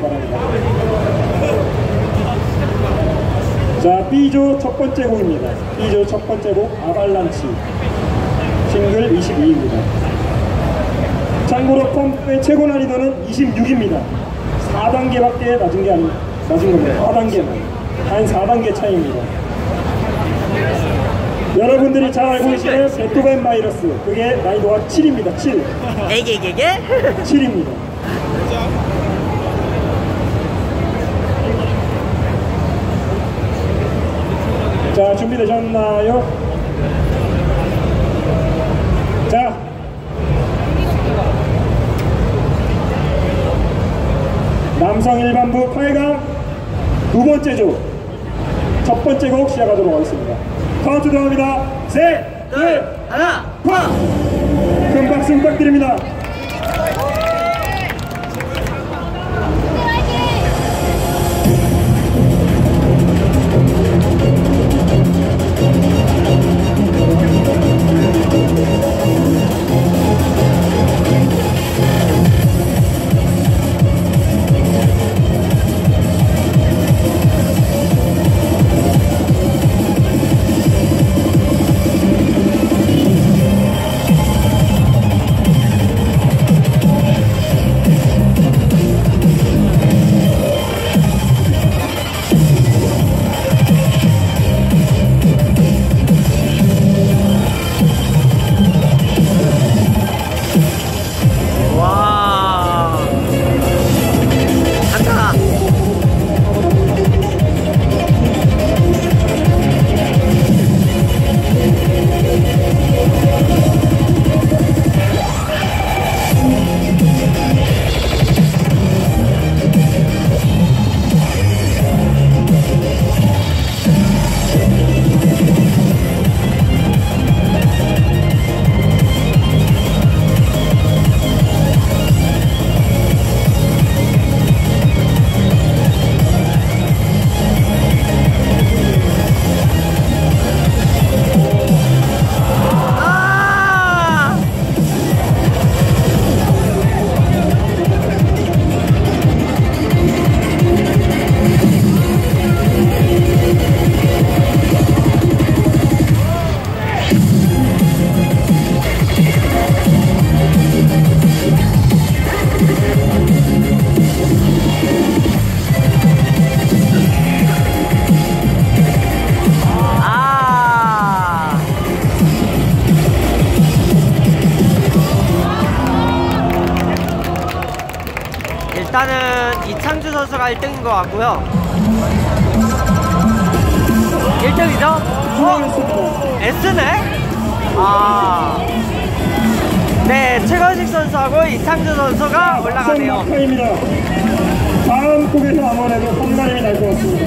바랍니다. 자, B조 첫 번째 곡입니다. B조 첫 번째 곡 아발란치 싱글 22입니다. 참고로 펌프의 최고 난이도는 26입니다. 4단계밖에 낮은 게 아니, 낮은 겁니다. 4단계만. 한 4단계 차이입니다. 여러분들이 잘 알고 계시는 베토벤 바이러스 그게 난이도가 7입니다. 7. 에게게게 7입니다. 자, 준비되셨나요? 자. 남성 일반부 8강 두 번째 조. 첫 번째 곡 시작하도록 하겠습니다. 카운트 들어갑니다. 셋, 둘, 하나 파! 큰 박수 부탁드립니다. 일단은 이창주 선수가 1등인 것 같고요. 1등이죠? 어? S네? 아. 네, 최건식 선수하고 이창주 선수가 올라가네요. 다음 곡에서 아무래도 성가림이 날 것 같습니다.